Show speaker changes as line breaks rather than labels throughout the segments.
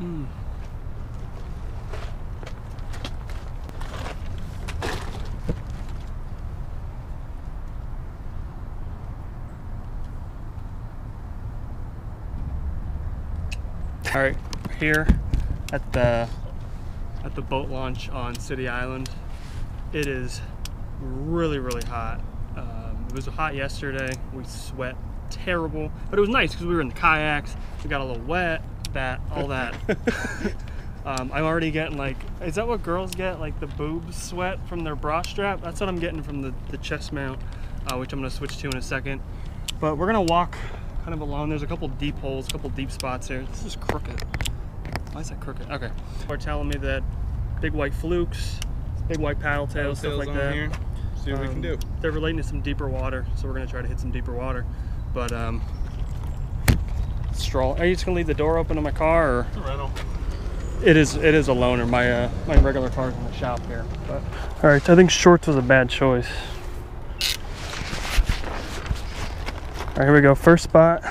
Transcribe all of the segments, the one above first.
Mm. All right, here at the at the boat launch on City Island. It is really, really hot. Um, it was hot yesterday. We sweat terrible, but it was nice because we were in the kayaks. We got a little wet. That all that. um, I'm already getting like, is that what girls get? Like the boobs sweat from their bra strap? That's what I'm getting from the, the chest mount, uh, which I'm gonna switch to in a second. But we're gonna walk kind of along. There's a couple deep holes, a couple deep spots here. This is crooked. Why is that crooked? Okay. They're telling me that big white flukes, big white paddle tails, stuff like that.
Here. See what we
Um,
can do.
They're relating to some deeper water, so we're gonna try to hit some deeper water. But um, stroll. Are you just gonna leave the door open to my car, or
It's a rental.
it is? It is a loaner. My uh, my regular car's in the shop here. But all right, I think shorts was a bad choice. All right, here we go. First spot.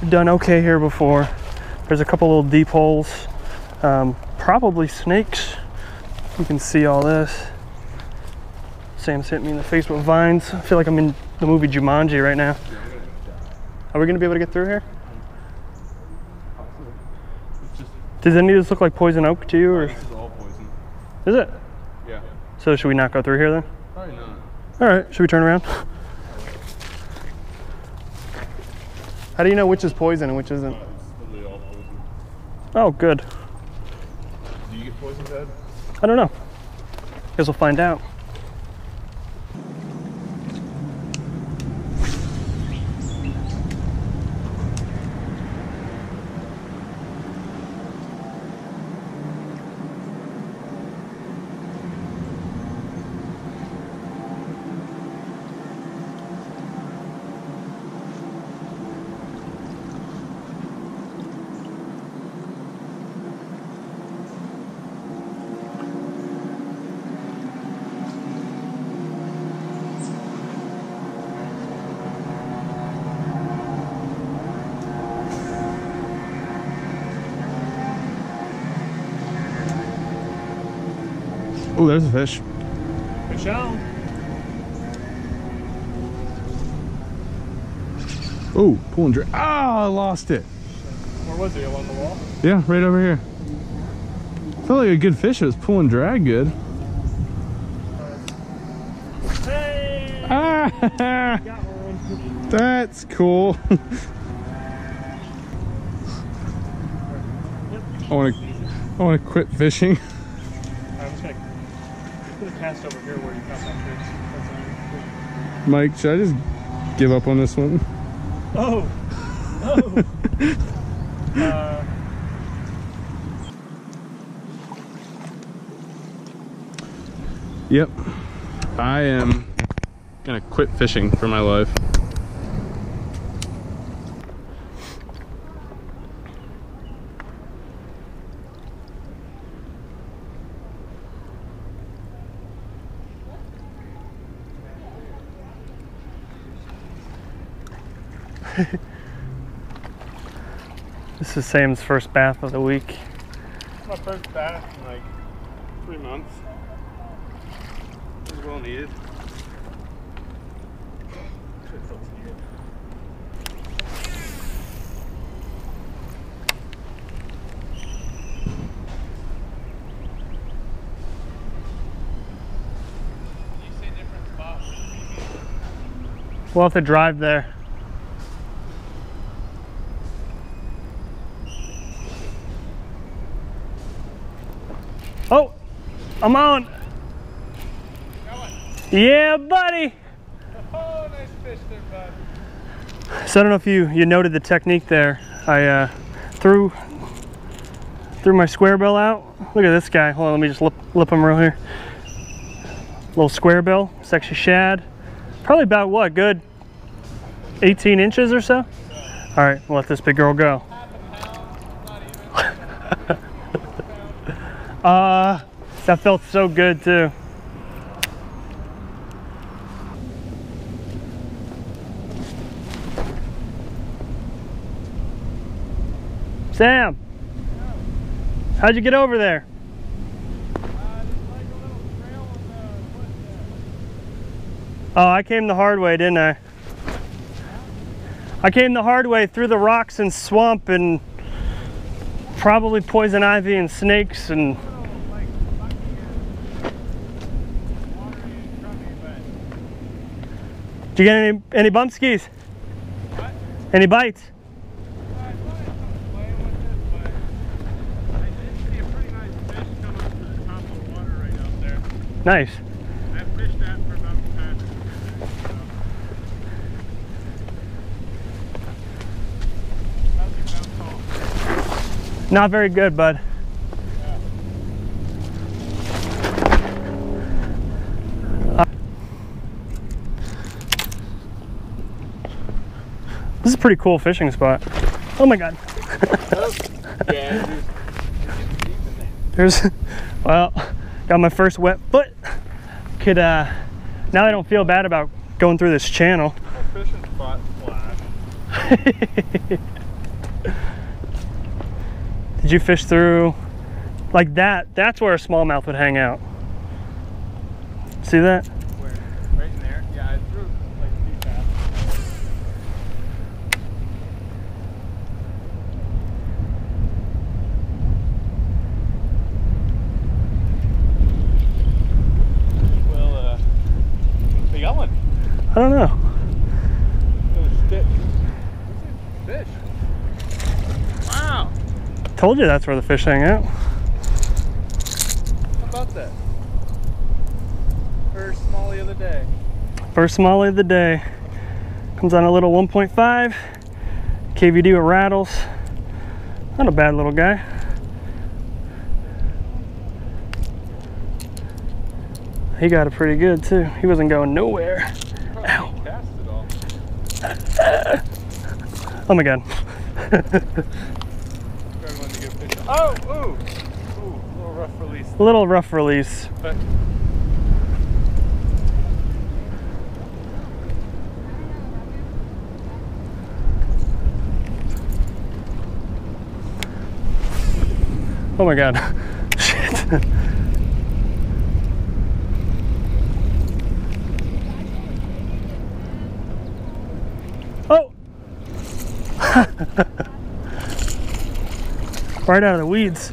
We've done okay here before. There's a couple little deep holes. Um, probably snakes. You can see all this. Sam's hit me in the face with vines. I feel like I'm in the movie Jumanji right now. Are we gonna be able to get through here? Does any of this look like poison oak to you, or
This is all poison.
is it?
Yeah.
So should we not go through here then?
Probably not.
All right, should we turn around? How do you know which is poison and which isn't?
It's literally all poison.
Oh, good.
Do you get poisoned, Dad?
I don't know. Guess we'll find out.
Oh, there's a fish.
Fish on.
Oh, pulling drag. Ah, I lost it.
Where was he? Along the wall?
Yeah, right over here. Felt like a good fish. It was pulling drag good.
Hey!
Ah,
Got one.
that's cool. I want to. I want to quit fishing.
I'm just gonna, just gonna cast over here where you that.
Mike, should I just give up on this one?
Oh! Oh! uh,
Yep. I am gonna quit fishing for my life.
this is Sam's first bath of the week.
My first bath in like three months. It was well needed.
We'll have to drive there. Oh, I'm on. Yeah, buddy.
Oh, nice fish there, bud.
So I don't know if you you noted the technique there. I uh, threw threw my square bill out. Look at this guy. Hold on, let me just lip, lip him real here. Little square bill, sexy shad. Probably about what? Good 18 inches or so. All right, we'll let this big girl go. uh, that felt so good too. Sam. How'd you get over there? Oh, I came the hard way, didn't I? I came the hard way through the rocks and swamp and probably poison ivy and snakes and Did you get any any bump skis? Any bites? Nice.
I fished that for about call?
Not very good, bud. Uh, This is a pretty cool fishing spot. Oh my god. There's, well, got my first wet foot. Could, uh, now I don't feel bad about going through this channel.
fishing spot.
Did you fish through, like that? That's where a smallmouth would hang out. See that?
Where? Right in there? Yeah, I threw like deep bass. Well, uh, we got one.
I don't know.
Fish. Wow.
Told you that's where the fish hang out.
How about that? First smallie of the day.
First of the day. Comes on a little 1.5. KVD with rattles. Not a bad little guy. He got it pretty good too. He wasn't going nowhere.
Probably
Ow.
didn't cast it all.
Oh my god.
Everyone to get fish. Oh, ooh. Ooh, a little rough release.
a little rough release.
But
Oh my god. Shit. right out of the weeds.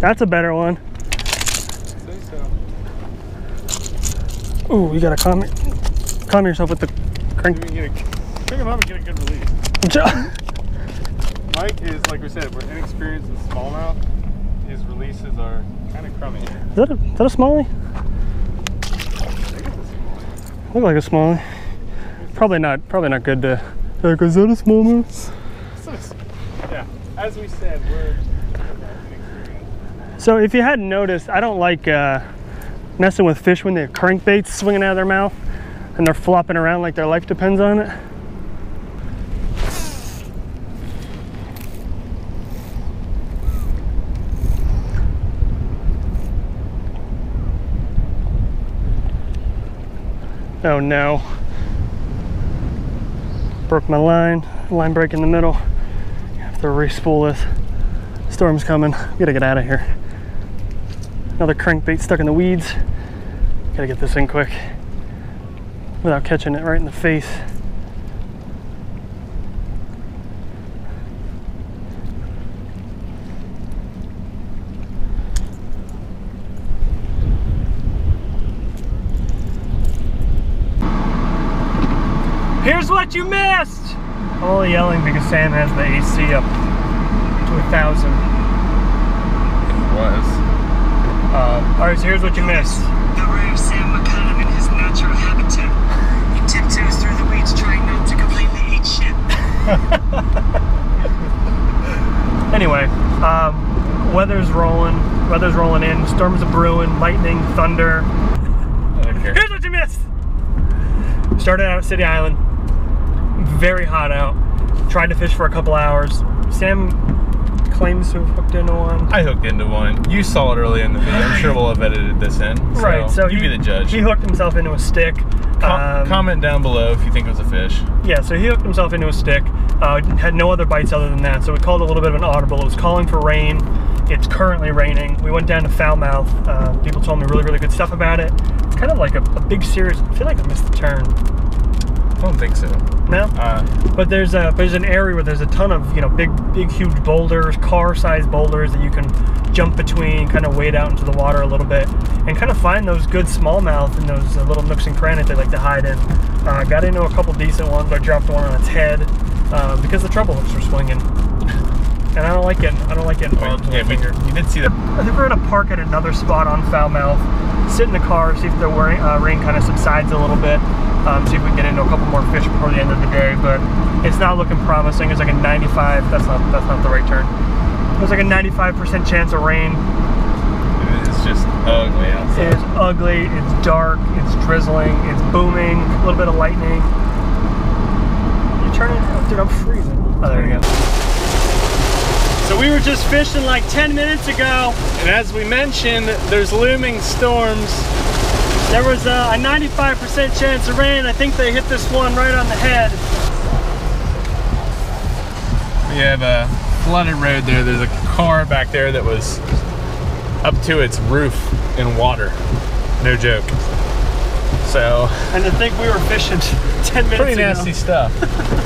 That's a better one.
say so.
Ooh, you gotta calm, calm yourself with the crank.
Maybe we can get a, pick him up and get a good release. Mike is, like we said, we're inexperienced with smallmouth. His releases are kind of crummy.
Is that a, is that a smallie? Look like a smallie. Probably not. Probably not good to. Like, is that a smallmouth?
So yeah, as we said, we're.
So if you hadn't noticed, I don't like uh, messing with fish when they have crankbaits swinging out of their mouth and they're flopping around like their life depends on it. Oh no. Broke my line, line break in the middle. Have to re-spool this. Storm's coming. Gotta get out of here. Another crankbait stuck in the weeds. Gotta get this in quick without catching it right in the face. Here's what you missed! I'm only yelling because Sam has the AC up to a thousand.
Was.
Uh, all right, so here's what you missed.
The rare Sam McCollum in his natural habitat. He tiptoes through the weeds trying not to completely eat shit.
Anyway, um, weather's rolling. Weather's rolling in. Storms are brewing. Lightning, thunder.
Okay.
Here's what you missed. Started out at City Island. Very hot out. Tried to fish for a couple hours. Sam claims to have hooked into one.
I hooked into one. You saw it early in the video. I'm sure we'll have edited this in. So
right. So
you
he,
be the judge.
He hooked himself into a stick.
Com-
Um,
comment down below if you think it was a fish.
Yeah, so he hooked himself into a stick. Uh, had no other bites other than that. So we called a little bit of an audible. It was calling for rain. It's currently raining. We went down to Falmouth. Uh, people told me really, really good stuff about it. It's kind of like a, a big series. I feel like I missed the turn.
I don't think so.
No,
Uh,
but there's a there's an area where there's a ton of you know big big huge boulders, car-sized boulders that you can jump between, kind of wade out into the water a little bit, and kind of find those good smallmouth and those uh, little nooks and crannies they like to hide in. Uh, got into a couple decent ones. I dropped one on its head uh, because the treble hooks were swinging, and I don't like it. I don't like it.
well, yeah, we, you did see that.
I think we're gonna park at another spot on Falmouth, sit in the car, see if the rain, uh, rain kind of subsides a little bit, um, see if we can get into a couple more fish before the end of the day. But it's not looking promising. It's like a 95. That's not that's not the right turn. There's like a 95% chance of rain.
It's just ugly outside.
It's ugly. It's dark. It's drizzling. It's booming. A little bit of lightning. You turn it, oh, dude. I'm freezing. Oh, there you go. So we were just fishing like 10 minutes ago.
And as we mentioned, there's looming storms.
There was a, a 95% chance of rain. I think they hit this one right on the head.
We have a flooded road there. There's a car back there that was up to its roof in water. No joke. So,
And to think we were fishing 10 minutes
pretty
ago.
nasty stuff.